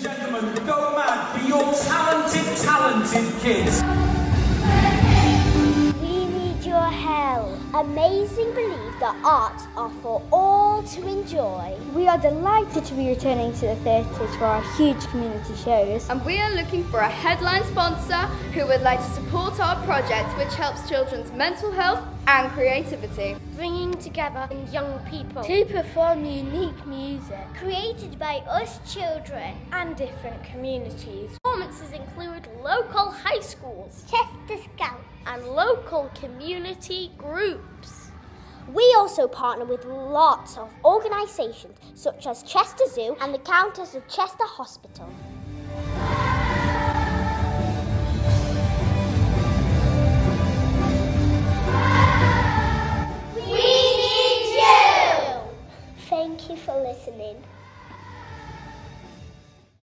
gentlemen, go mad for your talented, talented kids. We need your help. AmaSing believe that arts are for all to enjoy. We are delighted to be returning to the theatres for our huge community shows. And we are looking for a headline sponsor who would like to support our project which helps children's mental health and creativity. Bringing together young people To perform unique music created by us children and different communities. Performances include local high schools, Chester Scouts, and local community groups. We also partner with lots of organisations such as Chester Zoo and the Countess of Chester Hospital. We need you! Thank you for listening.